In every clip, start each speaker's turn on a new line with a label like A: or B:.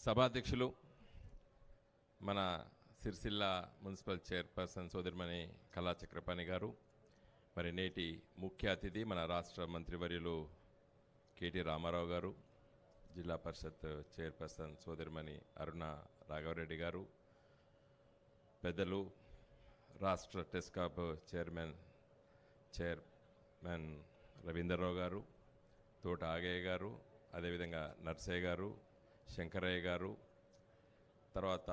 A: సభాధ్యక్షులు మన Sircilla municipal chairperson సోదరిమణి కళా చక్రపాణి గారు మరి నేటి ముఖ్య అతిథి మన రాష్ట్ర మంత్రివర్యులు కేటీ రామారావు గారు జిల్లా పరిషత్ చైర్పర్సన్ సోదరిమణి అరుణ రాఘవరెడ్డి గారు పెద్దలు రాష్ట్ర టెస్కాప్ చైర్మన్ చైర్మన్ రవీందర్రావు గారు తోట ఆగయ్య గారు అదేవిధంగా నర్సయ్య గారు శంకరయ్య గారు తర్వాత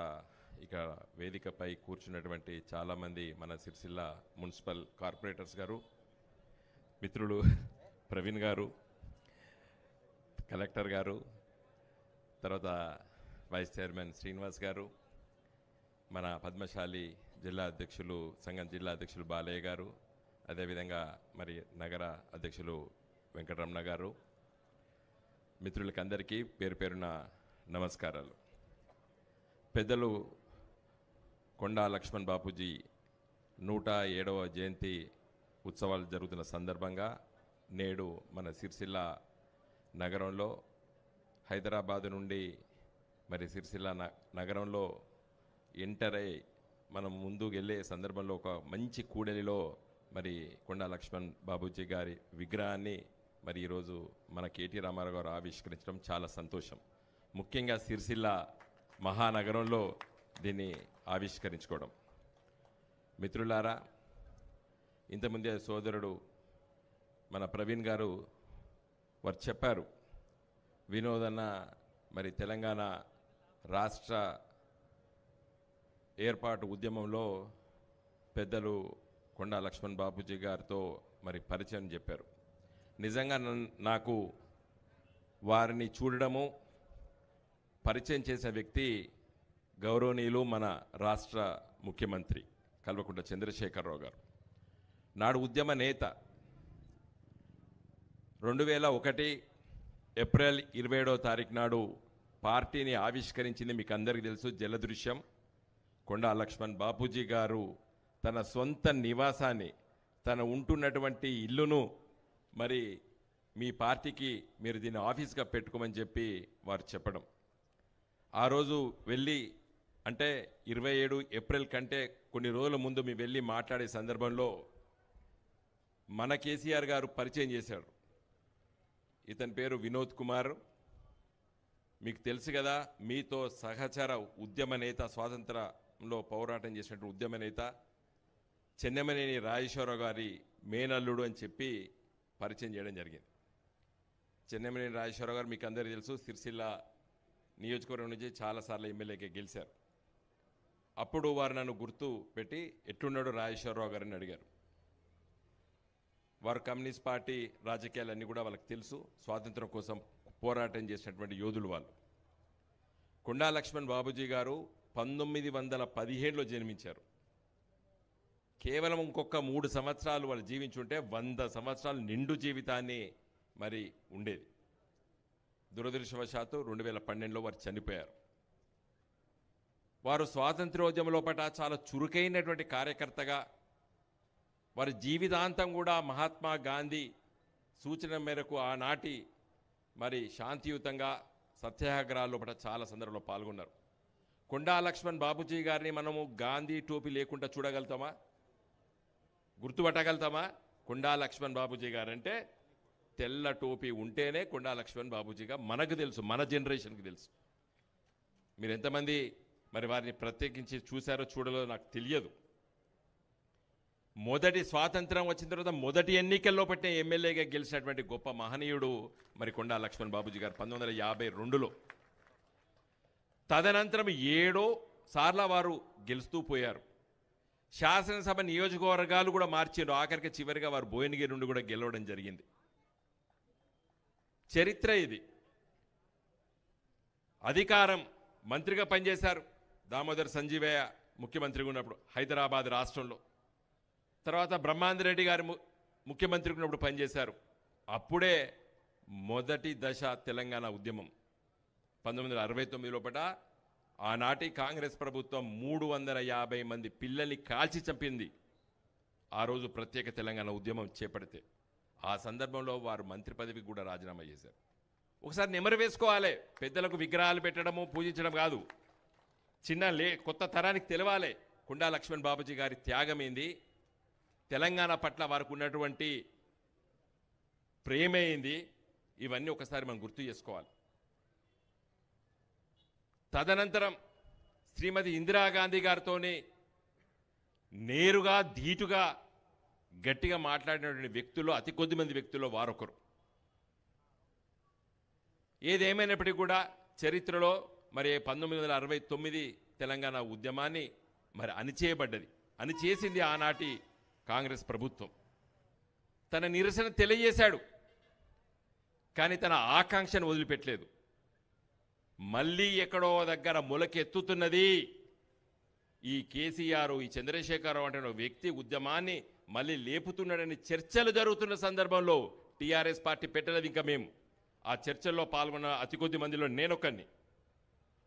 A: ఇక వేదికపై కూర్చున్నటువంటి చాలామంది మన సిరిసిల్ల మున్సిపల్ కార్పొరేటర్స్ గారు మిత్రులు ప్రవీణ్ గారు కలెక్టర్ గారు తర్వాత వైస్ చైర్మన్ శ్రీనివాస్ గారు మన పద్మశాలి జిల్లా అధ్యక్షులు సంఘం జిల్లా అధ్యక్షులు బాలయ్య గారు అదేవిధంగా మరి నగర అధ్యక్షులు వెంకటరమణ గారు మిత్రులకి అందరికీ పేరు పేరున నమస్కారాలు. పెద్దలు కొండా లక్ష్మణ్ బాపూజీ నూట ఏడవ జయంతి ఉత్సవాలు జరుగుతున్న సందర్భంగా నేడు మన సిరిసిల్ల నగరంలో హైదరాబాద్ నుండి మరి సిరిసిల్ల న- నగరంలో ఎంటర్ అయి మనం ముందుకు వెళ్ళే సందర్భంలో ఒక మంచి కూడలిలో మరి కొండా లక్ష్మణ్ బాబూజీ గారి విగ్రహాన్ని మరి ఈరోజు మన కేటీ రామారావు గారు ఆవిష్కరించడం చాలా సంతోషం. ముఖ్యంగా సిరిసిల్ల మహానగరంలో దీన్ని ఆవిష్కరించుకోవడం. మిత్రులారా ఇంతకుముందే సోదరుడు మన ప్రవీణ్ గారు వారు చెప్పారు వినోదన్న మరి తెలంగాణ రాష్ట్ర ఏర్పాటు ఉద్యమంలో పెద్దలు కొండా లక్ష్మణ్ బాబూజీ గారితో మరి పరిచయం చెప్పారు. నిజంగా నాకు వారిని చూడడము పరిచయం చేసిన వ్యక్తి గౌరవనీయులు మన రాష్ట్ర ముఖ్యమంత్రి కల్వకుంట్ల చంద్రశేఖరరావు గారు. నాడు ఉద్యమ నేత రెండు వేల ఒకటి ఏప్రిల్ ఇరవై ఏడవ తారీఖు నాడు పార్టీని ఆవిష్కరించింది మీకు అందరికీ తెలుసు జలదృశ్యం. కొండా లక్ష్మణ్ బాపూజీ గారు తన సొంత నివాసాన్ని తన ఉంటున్నటువంటి ఇల్లును మరి మీ పార్టీకి మీరు దీన్ని ఆఫీస్గా పెట్టుకోమని చెప్పి వారు చెప్పడం. ఆ రోజు వెళ్ళి అంటే ఇరవై ఏడు ఏప్రిల్ కంటే కొన్ని రోజుల ముందు మీ వెళ్ళి మాట్లాడే సందర్భంలో మన కేసీఆర్ గారు పరిచయం చేశాడు ఇతని పేరు వినోద్ కుమార్. మీకు తెలుసు కదా మీతో సహచర ఉద్యమ నేత స్వాతంత్రంలో పోరాటం చేసినటువంటి ఉద్యమ నేత చెన్నమనేని రాజేశ్వరరావు గారి మేనల్లుడు అని చెప్పి పరిచయం చేయడం జరిగింది. చెన్నమనేని రాజేశ్వరరావు గారు మీకు అందరికీ తెలుసు సిరిసిల్ల నియోజకవర్గం నుంచి చాలాసార్లు ఎమ్మెల్యేకి గెలిచారు. అప్పుడు వారు నన్ను గుర్తు పెట్టి ఎట్లున్నాడు రాజేశ్వరరావు గారిని అడిగారు. వారు కమ్యూనిస్ట్ పార్టీ రాజకీయాలన్నీ కూడా వాళ్ళకి తెలుసు. స్వాతంత్రం కోసం పోరాటం చేసినటువంటి యోధులు వాళ్ళు. కొండా లక్ష్మణ్ బాబుజీ గారు పంతొమ్మిది వందల పదిహేడులో జన్మించారు. కేవలం ఇంకొక మూడు సంవత్సరాలు వాళ్ళు జీవించుంటే వంద సంవత్సరాలు నిండు జీవితాన్ని మరి ఉండేది. దురదృష్టవశాత్తు రెండు వేల పన్నెండులో వారు చనిపోయారు. వారు స్వాతంత్ర్యోద్యమ లోపల చాలా చురుకైనటువంటి కార్యకర్తగా వారి జీవితాంతం కూడా మహాత్మా గాంధీ సూచన మేరకు ఆనాటి మరి శాంతియుతంగా సత్యాగ్రహాల లోపల చాలా సందర్భంలో పాల్గొన్నారు. కొండా లక్ష్మణ్ బాబుజీ గారిని మనము గాంధీ టోపీ లేకుండా చూడగలుగుతామా? గుర్తుపట్టగలుగుతామా? కొండా లక్ష్మణ్ బాబుజీ గారంటే తెల్ల టోపీ ఉంటేనే కొండా లక్ష్మణ్ బాబూజీగా మనకు తెలుసు మన జనరేషన్కి తెలుసు. మీరు ఎంతమంది మరి వారిని ప్రత్యేకించి చూశారో చూడలో నాకు తెలియదు. మొదటి స్వాతంత్రం వచ్చిన తర్వాత మొదటి ఎన్నికల్లో పట్టిన ఎమ్మెల్యేగా గెలిచినటువంటి గొప్ప మహనీయుడు మరి కొండా లక్ష్మణ్ బాబూజీ గారు పంతొమ్మిది వందల యాభై రెండులో. తదనంతరం ఏడో సార్ల వారు గెలుస్తూ పోయారు. శాసనసభ నియోజకవర్గాలు కూడా మార్చారు ఆఖరికి చివరిగా వారు భువనగిరి నుండి కూడా గెలవడం జరిగింది. చరిత్ర ఇది. అధికారం మంత్రిగా పనిచేశారు దామోదర్ సంజీవయ్య ముఖ్యమంత్రిగా ఉన్నప్పుడు హైదరాబాద్ రాష్ట్రంలో. తర్వాత బ్రహ్మాందరెడ్డి గారు ము- ముఖ్యమంత్రిగా ఉన్నప్పుడు పనిచేశారు. అప్పుడే మొదటి దశ తెలంగాణ ఉద్యమం. పంతొమ్మిది వందల అరవై తొమ్మిదిలో పట ఆనాటి కాంగ్రెస్ ప్రభుత్వం మూడు వందల యాభై మంది పిల్లల్ని కాల్చి చంపింది. ఆ రోజు ప్రత్యేక తెలంగాణ ఉద్యమం చేపడితే. ఆ సందర్భంలో వారు మంత్రి పదవికి కూడా రాజీనామా చేశారు. ఒకసారి నెమరు వేసుకోవాలి. పెద్దలకు విగ్రహాలు పెట్టడము పూజించడం కాదు. చిన్న లే కొత్త తరానికి తెలవాలి. కుండా లక్ష్మణ్ బాబుజీ గారి త్యాగం ఏంది? తెలంగాణ పట్ల వారికి ఉన్నటువంటి ప్రేమ ఏంది? ఇవన్నీ ఒకసారి మనం గుర్తు చేసుకోవాలి. తదనంతరం శ్రీమతి ఇందిరాగాంధీ గారితోనే నేరుగా ధీటుగా గట్టిగా మాట్లాడినటువంటి వ్యక్తుల్లో అతి కొద్ది మంది వ్యక్తుల్లో వారొకరు. ఏదేమైనప్పటికీ కూడా చరిత్రలో మరి పంతొమ్మిది వందల అరవై తొమ్మిది తెలంగాణ ఉద్యమాన్ని మరి అణిచేయబడ్డది. అణిచేసింది ఆనాటి కాంగ్రెస్ ప్రభుత్వం. తన నిరసన తెలియజేశాడు కానీ తన ఆకాంక్షను వదిలిపెట్టలేదు. మళ్ళీ ఎక్కడో దగ్గర మొలకెత్తుతున్నది ఈ కేసీఆర్ ఈ చంద్రశేఖరరావు అంటే ఒక వ్యక్తి ఉద్యమాన్ని మళ్ళీ లేపుతున్నాడని చర్చలు జరుగుతున్న సందర్భంలో టీఆర్ఎస్ పార్టీ పెట్టలేదు ఇంకా మేము. ఆ చర్చల్లో పాల్గొన్న అతి కొద్ది మందిలో నేనొక్కడిని.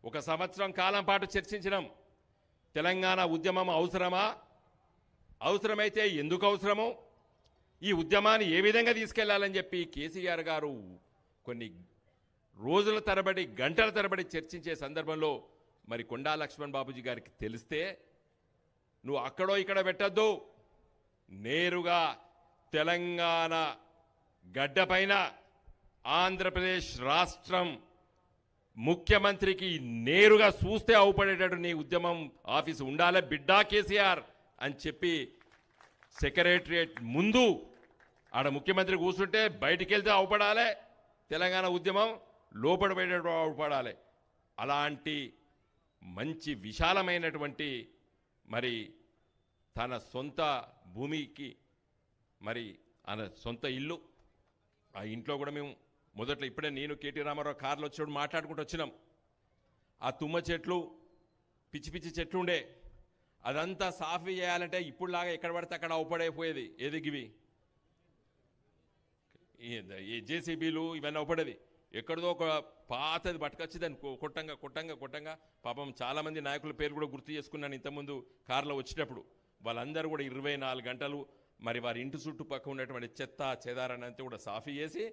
A: ఒక సంవత్సరం కాలం పాటు చర్చించినాం. తెలంగాణ ఉద్యమం అవసరమా? అవసరమైతే ఎందుకు అవసరమో? ఈ ఉద్యమాన్ని ఏ విధంగా తీసుకెళ్ళాలని చెప్పి కేసీఆర్ గారు కొన్ని రోజుల తరబడి గంటల తరబడి చర్చించే సందర్భంలో మరి కొండా లక్ష్మణ్ బాబుజీ గారికి తెలిస్తే నువ్వు అక్కడో ఇక్కడ పెట్టద్దు. నేరుగా తెలంగాణ గడ్డపైన ఆంధ్రప్రదేశ్ రాష్ట్రం ముఖ్యమంత్రికి నేరుగా చూస్తే అవుపడేటట్టు నీ ఉద్యమం ఆఫీసు ఉండాలి బిడ్డా కేసీఆర్ అని చెప్పి సెక్రటరియట్ ముందు ఆడ ముఖ్యమంత్రి కూర్చుంటే బయటికి వెళ్తే అవపడాలి తెలంగాణ ఉద్యమం లోపల పెట్టేటట్టు అవపడాలి. అలాంటి మంచి విశాలమైనటువంటి మరి తన సొంత భూమికి మరి ఆయన సొంత ఇల్లు. ఆ ఇంట్లో కూడా మేము మొదట్లో ఇప్పుడే నేను కేటీ రామారావు కార్లు వచ్చాడు మాట్లాడుకుంటూ వచ్చినాం. ఆ తుమ్మ చెట్లు పిచ్చి పిచ్చి చెట్లు ఉండే. అదంతా సాఫీ చేయాలంటే ఇప్పుడులాగా ఎక్కడ పడితే అక్కడ అవపడైపోయేది. ఏది గివి? జేసీబీలు ఇవన్నీ అవపడేది. ఎక్కడదో ఒక పాతది పట్టుకొచ్చి దాన్ని కొట్టంగా కొట్టంగా కొట్టంగా. పాపం చాలామంది నాయకుల పేరు కూడా గుర్తు చేసుకున్నాను ఇంతకుముందు కారులో వచ్చేటప్పుడు వాళ్ళందరూ కూడా ఇరవై నాలుగు గంటలు మరి వారి ఇంటి చుట్టుపక్క ఉన్నటువంటి చెత్త చెదారాన్ని కూడా సాఫీ చేసి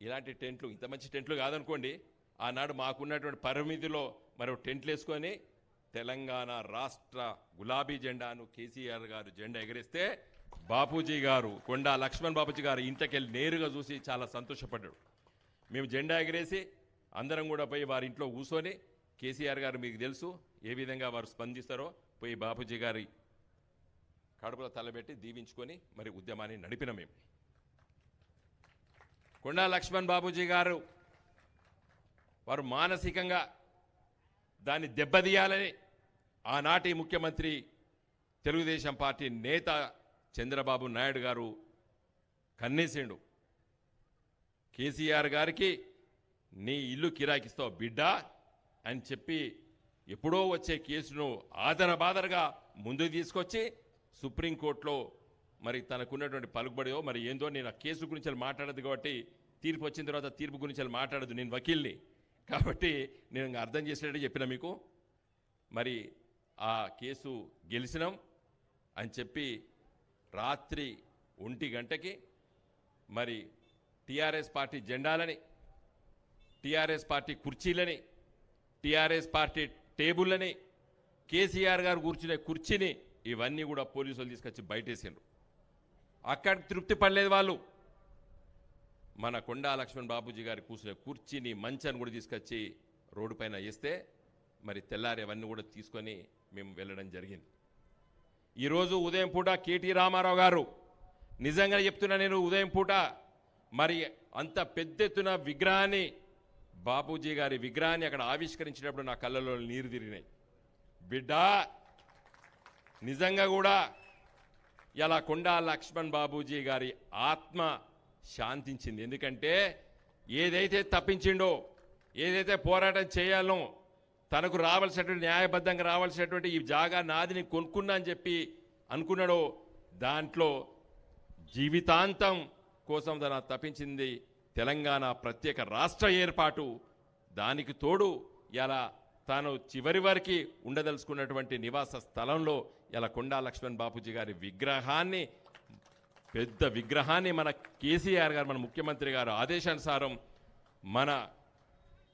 A: ఇలాంటి టెంట్లు ఇంత మంచి టెంట్లు కాదనుకోండి ఆనాడు మాకున్నటువంటి పరిమితిలో మరో టెంట్లు వేసుకొని తెలంగాణ రాష్ట్ర గులాబీ జెండాను కేసీఆర్ గారు జెండా ఎగరేస్తే బాపూజీ గారు కొండా లక్ష్మణ్ బాపూజీ గారు ఇంటికెళ్ళి నేరుగా చూసి చాలా సంతోషపడ్డాడు. మేము జెండా ఎగరేసి అందరం కూడా పోయి వారి ఇంట్లో కూర్చొని కేసీఆర్ గారు మీకు తెలుసు ఏ విధంగా వారు స్పందిస్తారో పోయి బాపూజీ గారి కడుపులో తలబెట్టి దీవించుకొని మరి ఉద్యమాన్ని నడిపిన మేము కొండా లక్ష్మణ్ బాబూజీ గారు వారు మానసికంగా దాన్ని దెబ్బతీయాలని ఆనాటి ముఖ్యమంత్రి తెలుగుదేశం పార్టీ నేత చంద్రబాబు నాయుడు గారు కన్నేసిండు. కేసీఆర్ గారికి నీ ఇల్లు కిరాకిస్తావు బిడ్డా అని చెప్పి ఎప్పుడో వచ్చే కేసును ఆదర ముందు ముందుకు తీసుకొచ్చి సుప్రీంకోర్టులో మరి తనకున్నటువంటి పలుకుబడియో మరి ఏందో నేను ఆ కేసు గురించి మాట్లాడదు కాబట్టి తీర్పు వచ్చిన తర్వాత తీర్పు గురించి మాట్లాడదు నేను వకీల్ని. కాబట్టి నేను ఇంకా అర్థం చేసేటట్టు చెప్పిన మీకు. మరి ఆ కేసు గెలిచినాం అని చెప్పి రాత్రి ఒంటి గంటకి మరి టీఆర్ఎస్ పార్టీ జెండాలని టీఆర్ఎస్ పార్టీ కుర్చీలని టీఆర్ఎస్ పార్టీ టేబుల్లని కేసీఆర్ గారు కూర్చునే కుర్చీని ఇవన్నీ కూడా పోలీసులు తీసుకొచ్చి బయటేసిండ్రు. అక్కడ తృప్తి పడలేదు వాళ్ళు. మన కొండా లక్ష్మణ్ బాబూజీ గారి కూర్చునే కుర్చీని మంచాన్ని కూడా తీసుకొచ్చి రోడ్డు పైన వేస్తే మరి తెల్లారి అవన్నీ కూడా తీసుకొని మేము వెళ్ళడం జరిగింది. ఈరోజు ఉదయం పూట కేటీ రామారావు గారు నిజంగా చెప్తున్నా నేను ఉదయం పూట మరి అంత పెద్ద ఎత్తున విగ్రహాన్ని బాపూజీ గారి విగ్రహాన్ని అక్కడ ఆవిష్కరించినప్పుడు నా కళ్ళలో నీరు తిరిగినాయి. బిడ్డా నిజంగా కూడా ఇలా కొండా లక్ష్మణ్ బాబూజీ గారి ఆత్మ శాంతించింది. ఎందుకంటే ఏదైతే తప్పించిండో ఏదైతే పోరాటం చేయాలో తనకు రావాల్సినటువంటి న్యాయబద్ధంగా రావాల్సినటువంటి ఈ జాగా నాదిని కొనుక్కున్నా అని చెప్పి అనుకున్నాడో దాంట్లో జీవితాంతం కోసం తన తప్పించింది తెలంగాణ ప్రత్యేక రాష్ట్ర ఏర్పాటు. దానికి తోడు ఇలా తాను చివరి వరకు ఉండదలుచుకున్నటువంటి నివాస స్థలంలో ఇలా కొండా లక్ష్మణ్ బాపూజీ గారి విగ్రహాన్ని పెద్ద విగ్రహాన్ని మన కేసీఆర్ గారు మన ముఖ్యమంత్రి గారు ఆదేశానుసారం మన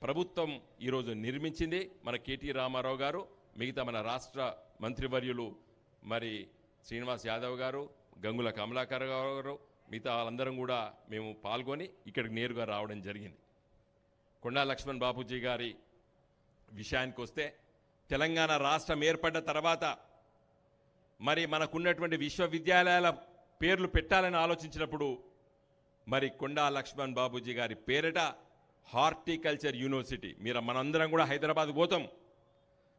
A: ప్రభుత్వం ఈరోజు నిర్మించింది. మన కేటీ రామారావు గారు మిగతా మన రాష్ట్ర మంత్రివర్యులు మరి శ్రీనివాస్ యాదవ్ గారు గంగుల కమలాకర్ గారు మిగతా వాళ్ళందరం కూడా మేము పాల్గొని ఇక్కడికి నేరుగా రావడం జరిగింది. కొండా లక్ష్మణ్ బాపూజీ గారి విషయానికి వస్తే తెలంగాణ రాష్ట్రం ఏర్పడ్డ తర్వాత మరి మనకున్నటువంటి విశ్వవిద్యాలయాల పేర్లు పెట్టాలని ఆలోచించినప్పుడు మరి కొండా లక్ష్మణ్ బాబూజీ గారి పేరిట హార్టికల్చర్ యూనివర్సిటీ మీరు మనందరం కూడా హైదరాబాద్ పోతాం.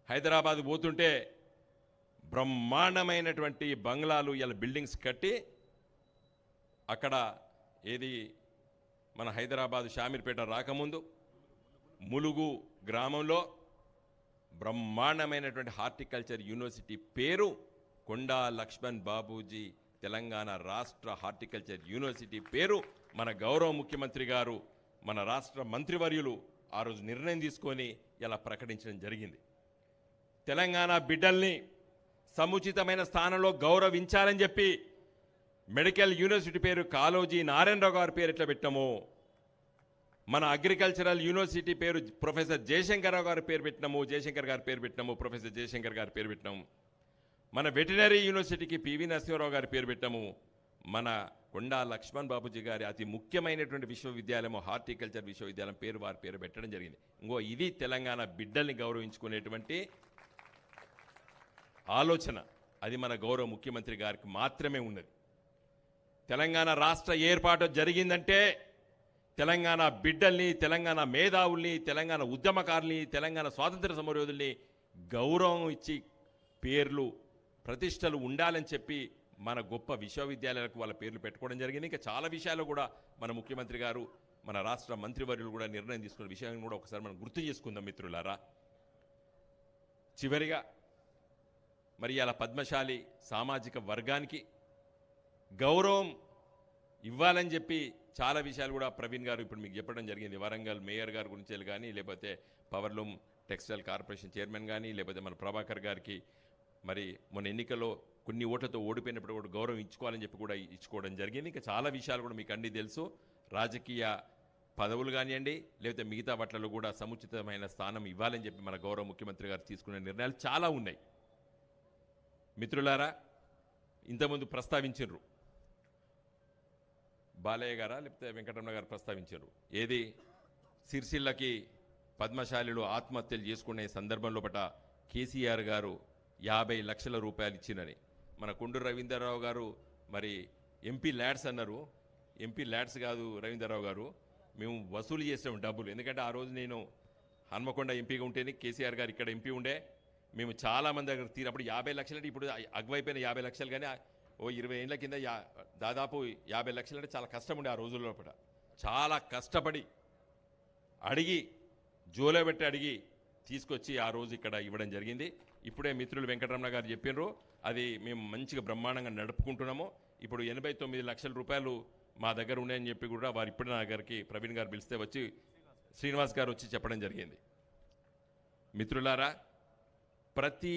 A: హైదరాబాద్ పోతుంటే బ్రహ్మాండమైనటువంటి బంగ్లాలు ఇలా బిల్డింగ్స్ కట్టి అక్కడ ఏది మన హైదరాబాద్ షామీర్పేట రాకముందు ములుగు గ్రామంలో బ్రహ్మాండమైనటువంటి హార్టికల్చర్ యూనివర్సిటీ పేరు కొండా లక్ష్మణ్ బాబూజీ తెలంగాణ రాష్ట్ర హార్టికల్చర్ యూనివర్సిటీ పేరు మన గౌరవ ముఖ్యమంత్రి గారు మన రాష్ట్ర మంత్రివర్యులు ఆ రోజు నిర్ణయం తీసుకొని ఇలా ప్రకటించడం జరిగింది. తెలంగాణ బిడ్డల్ని సముచితమైన స్థానంలో గౌరవించాలని చెప్పి మెడికల్ యూనివర్సిటీ పేరు కాలోజీ నారాయణరావు గారి పేరు ఎట్లా పెట్టాము? మన అగ్రికల్చరల్ యూనివర్సిటీ పేరు ప్రొఫెసర్ జయశంకర్రావు గారి పేరు పెట్టినాము జయశంకర్ గారి పేరు పెట్టినాము ప్రొఫెసర్ జయశంకర్ గారి పేరు పెట్టినాము. మన వెటనరీ యూనివర్సిటీకి పివి నరసింహరావు గారి పేరు పెట్టాము. మన కొండా లక్ష్మణ్ బాబుజీ గారి అతి ముఖ్యమైనటువంటి విశ్వవిద్యాలయం హార్టికల్చర్ విశ్వవిద్యాలయం పేరు వారి పేరు పెట్టడం జరిగింది. ఇంకో ఇది తెలంగాణ బిడ్డల్ని గౌరవించుకునేటువంటి ఆలోచన. అది మన గౌరవ ముఖ్యమంత్రి గారికి మాత్రమే ఉన్నది. తెలంగాణ రాష్ట్ర ఏర్పాటు జరిగిందంటే తెలంగాణ బిడ్డల్ని తెలంగాణ మేధావుల్ని తెలంగాణ ఉద్యమకారుల్ని తెలంగాణ స్వాతంత్ర సమరయోధుల్ని గౌరవం ఇచ్చి పేర్లు ప్రతిష్టలు ఉండాలని చెప్పి మన గొప్ప విశ్వవిద్యాలయాలకు వాళ్ళ పేర్లు పెట్టుకోవడం జరిగింది. ఇంకా చాలా విషయాలు కూడా మన ముఖ్యమంత్రి గారు మన రాష్ట్ర మంత్రివర్యులు కూడా నిర్ణయం తీసుకున్న విషయాన్ని కూడా ఒకసారి మనం గుర్తు చేసుకుందాం మిత్రులారా. చివరిగా మరి అలా పద్మశాలి సామాజిక వర్గానికి గౌరవం ఇవ్వాలని చెప్పి చాలా విషయాలు కూడా ప్రవీణ్ గారు ఇప్పుడు మీకు చెప్పడం జరిగింది. వరంగల్ మేయర్ గారి గురించి కానీ లేకపోతే పవర్లూమ్ టెక్స్టైల్ కార్పొరేషన్ చైర్మన్ కానీ లేకపోతే మన ప్రభాకర్ గారికి మరి మన ఎన్నికల్లో కొన్ని ఓట్లతో ఓడిపోయినప్పుడు కూడా గౌరవం ఇచ్చుకోవాలని చెప్పి కూడా ఇచ్చుకోవడం జరిగింది. ఇంకా చాలా విషయాలు కూడా మీకు అన్నీ తెలుసు. రాజకీయ పదవులు కానివ్వండి లేకపోతే మిగతా వాటిలో కూడా సముచితమైన స్థానం ఇవ్వాలని చెప్పి మన గౌరవ ముఖ్యమంత్రి గారు తీసుకునే నిర్ణయాలు చాలా ఉన్నాయి. మిత్రులారా ఇంతకుముందు ప్రస్తావించరు బాలయ్య గారా? లేకపోతే వెంకటరమణ గారు ప్రస్తావించారు. ఏది? సిరిసిల్లకి పద్మశాలిలో ఆత్మహత్యలు చేసుకునే సందర్భంలో పట కేసీఆర్ గారు యాభై లక్షల రూపాయలు ఇచ్చినని. మన కుండూరు రవీంద్రరావు గారు మరి ఎంపీ ల్యాడ్స్ అన్నారు. ఎంపీ ల్యాడ్స్ కాదు రవీంద్రరావు గారు. మేము వసూలు చేసాం డబ్బులు. ఎందుకంటే ఆ రోజు నేను హన్మకొండ ఎంపీగా ఉంటేనే కేసీఆర్ గారు ఇక్కడ ఎంపీ ఉండే. మేము చాలా మంది దగ్గర తీరప్పుడు యాభై లక్షలు అంటే ఇప్పుడు అగ్వైపోయిన యాభై లక్షలు కానీ ఓ ఇరవై ఏళ్ళ కింద యా దాదాపు యాభై లక్షలు అంటే చాలా కష్టం ఉండే ఆ రోజుల్లో కూడా. చాలా కష్టపడి అడిగి జోలో పెట్టి అడిగి తీసుకొచ్చి ఆ రోజు ఇక్కడ ఇవ్వడం జరిగింది. ఇప్పుడే మిత్రులు వెంకటరమణ గారు చెప్పినారు అది మేము మంచిగా బ్రహ్మాండంగా నడుపుకుంటున్నాము. ఇప్పుడు ఎనభై తొమ్మిది లక్షల రూపాయలు మా దగ్గర ఉన్నాయని చెప్పి కూడా వారు ఇప్పుడు నా దగ్గరికి ప్రవీణ్ గారు పిలిస్తే వచ్చి శ్రీనివాస్ గారు వచ్చి చెప్పడం జరిగింది. మిత్రులారా ప్రతి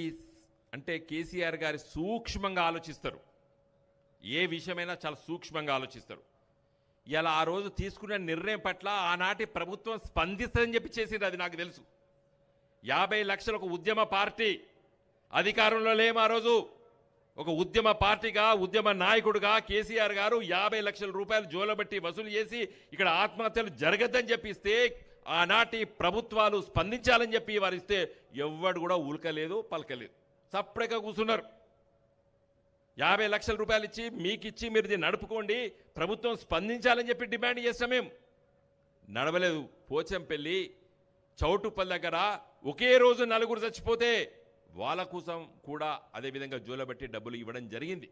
A: అంటే కేసీఆర్ గారి సూక్ష్మంగా ఆలోచిస్తారు. ఏ విషయమైనా చాలా సూక్ష్మంగా ఆలోచిస్తారు. ఇలా ఆ రోజు తీసుకున్న నిర్ణయం పట్ల ఆనాటి ప్రభుత్వం స్పందిస్తుందని చెప్పి చేసింది అది నాకు తెలుసు. యాభై లక్షల ఒక ఉద్యమ పార్టీ అధికారంలో లేము ఆ రోజు. ఒక ఉద్యమ పార్టీగా ఉద్యమ నాయకుడుగా కేసీఆర్ గారు యాభై లక్షల రూపాయలు జోలబట్టి వసూలు చేసి ఇక్కడ ఆత్మహత్యలు జరగద్దని చెప్పిస్తే ఆనాటి ప్రభుత్వాలు స్పందించాలని చెప్పి వారిస్తే ఎవ్వడు కూడా ఉలకలేదు పలకలేదు. సపరేట్గా కూర్చున్నారు. యాభై లక్షల రూపాయలు ఇచ్చి మీకు ఇచ్చి మీరు దీన్ని నడుపుకోండి. ప్రభుత్వం స్పందించాలని చెప్పి డిమాండ్ చేస్తాం మేము. నడవలేదు. పోచంపల్లి చౌటుపల్లి దగ్గర ఒకే రోజు నలుగురు చచ్చిపోతే వాళ్ళ కోసం కూడా అదేవిధంగా జోలబట్టి డబ్బులు ఇవ్వడం జరిగింది.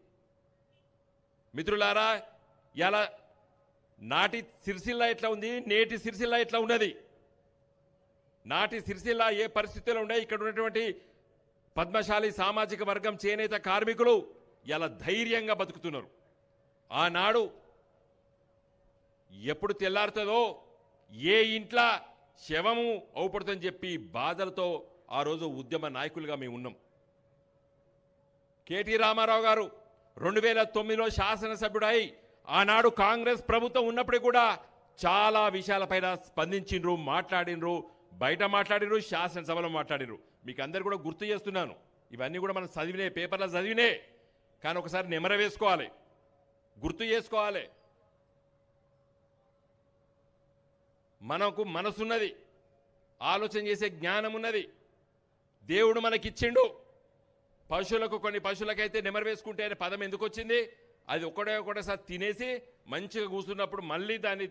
A: మిత్రులారా ఇలా నాటి సిరిసిల్ల ఎట్లా ఉంది? నేటి సిరిసిల్ల ఎట్లా ఉన్నది? నాటి సిరిసిల్ల ఏ పరిస్థితుల్లో ఉన్నాయి? ఇక్కడ ఉన్నటువంటి పద్మశాలి సామాజిక వర్గం చేనేత కార్మికులు ఇలా ధైర్యంగా బతుకుతున్నారు? ఆనాడు ఎప్పుడు తెల్లారుతుందో ఏ ఇంట్లో శవము అవుపడుతుందని చెప్పి బాధలతో ఆ రోజు ఉద్యమ నాయకులుగా మేము ఉన్నాం. కేటీ రామారావు గారు రెండు వేల తొమ్మిదిలో శాసనసభ్యుడై ఆనాడు కాంగ్రెస్ ప్రభుత్వం ఉన్నప్పుడు కూడా చాలా విషయాలపైన స్పందించిండ్రు మాట్లాడినరు బయట మాట్లాడినరు శాసనసభలో మాట్లాడినరు మీకు అందరు కూడా గుర్తు చేస్తున్నాను. ఇవన్నీ కూడా మనం చదివినే పేపర్లో చదివినే కానీ ఒకసారి నెమర వేసుకోవాలి. గుర్తు చేసుకోవాలి. మనకు మనసున్నది. ఆలోచన చేసే జ్ఞానం ఉన్నది దేవుడు మనకిచ్చిండు. పశువులకు కొన్ని పశువులకైతే నిమర వేసుకుంటే అనే పదం ఎందుకు వచ్చింది అది ఒకటే ఒకటేసారి తినేసి మంచిగా కూర్చున్నప్పుడు మళ్ళీ దాన్ని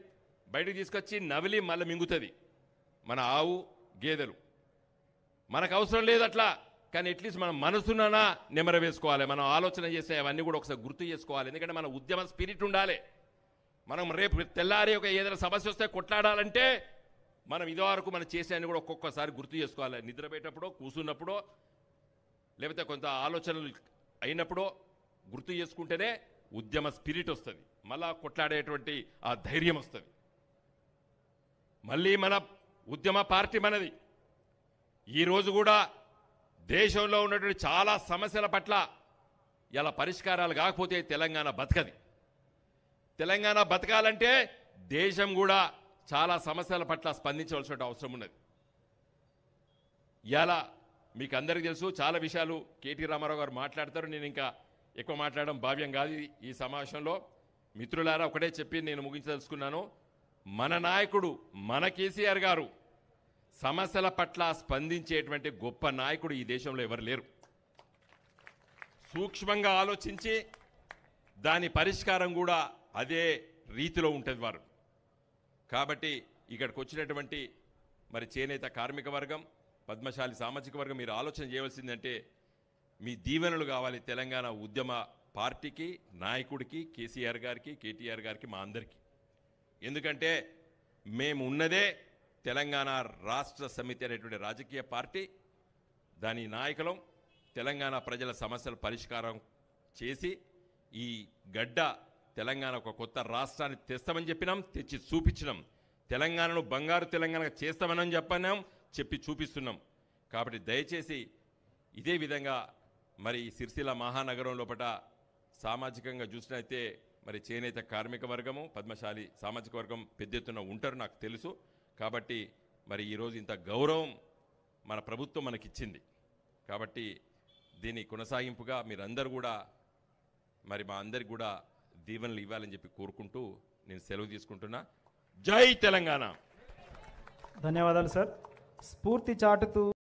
A: బయటకు తీసుకొచ్చి నవిలి మళ్ళీ మింగుతుంది. మన ఆవు గేదెలు. మనకు అవసరం లేదు అట్లా. కానీ అట్లీస్ట్ మన మనసుననా నిమర వేసుకోవాలి. మనం ఆలోచన చేసే అవన్నీ కూడా ఒకసారి గుర్తు చేసుకోవాలి. ఎందుకంటే మన ఉద్యమ స్పిరిట్ ఉండాలి. మనం రేపు తెల్లారి ఒక ఏదైనా సమస్య వస్తే కొట్లాడాలంటే మనం ఇదివరకు మనం చేసేయని కూడా ఒక్కొక్కసారి గుర్తు చేసుకోవాలి. నిద్రపోయేటప్పుడో కూర్చున్నప్పుడో లేకపోతే కొంత ఆలోచనలు అయినప్పుడో గుర్తు చేసుకుంటేనే ఉద్యమ స్పిరిట్ వస్తుంది. మళ్ళా కొట్లాడేటువంటి ఆ ధైర్యం వస్తుంది. మళ్ళీ మన ఉద్యమ పార్టీ మనది. ఈరోజు కూడా దేశంలో ఉన్నటువంటి చాలా సమస్యల పట్ల ఇలా పరిష్కారాలు కాకపోతే తెలంగాణ బతకది. తెలంగాణ బతకాలంటే దేశం కూడా చాలా సమస్యల పట్ల స్పందించవలసిన అవసరం ఉన్నది. ఇలా మీకు అందరికీ తెలుసు చాలా విషయాలు కేటీ రామారావు గారు మాట్లాడతారు. నేను ఇంకా ఎక్కువ మాట్లాడడం భావ్యం కాదు ఈ- సమావేశంలో. మిత్రులారా ఒకటే చెప్పి నేను ముగించదలుచుకున్నాను. మన నాయకుడు మన కేసీఆర్ గారు సమస్యల పట్ల స్పందించేటువంటి గొప్ప నాయకుడు ఈ దేశంలో ఎవరు లేరు. సూక్ష్మంగా ఆలోచించి దాని పరిష్కారం కూడా అదే రీతిలో ఉంటుంది వారు. కాబట్టి ఇక్కడికి వచ్చినటువంటి మరి చేనేత కార్మిక వర్గం పద్మశాలి సామాజిక వర్గం మీరు ఆలోచన చేయవలసిందంటే మీ దీవెనలు కావాలి తెలంగాణ ఉద్యమ పార్టీకి నాయకుడికి కేసీఆర్ గారికి కేటీఆర్ గారికి మా అందరికీ. ఎందుకంటే మేము ఉన్నదే తెలంగాణ రాష్ట్ర సమితి అనేటువంటి రాజకీయ పార్టీ దాని నాయకులం తెలంగాణ ప్రజల సమస్యల పరిష్కారం చేసి ఈ గడ్డ తెలంగాణ ఒక కొత్త రాష్ట్రాన్ని తెస్తామని చెప్పినాం తెచ్చి చూపించినాం. తెలంగాణను బంగారు తెలంగాణ చేస్తామని చెప్పినాం చెప్పి చూపిస్తున్నాం. కాబట్టి దయచేసి ఇదే విధంగా మరి ఈ సిరిసిల్ల మహానగరం లోపల సామాజికంగా చూసినైతే మరి చేనేత కార్మిక వర్గము పద్మశాలి సామాజిక వర్గం పెద్ద ఎత్తున ఉంటారు నాకు తెలుసు. కాబట్టి మరి ఈరోజు ఇంత గౌరవం మన ప్రభుత్వం మనకిచ్చింది. కాబట్టి దీని కొనసాగింపుగా మీరందరూ కూడా మరి మా అందరికి కూడా దీవెనలు ఇవ్వాలని చెప్పి కోరుకుంటూ నేను సెలవు తీసుకుంటున్నా. జై తెలంగాణ!
B: ధన్యవాదాలు సార్. స్ఫూర్తి చాటుతూ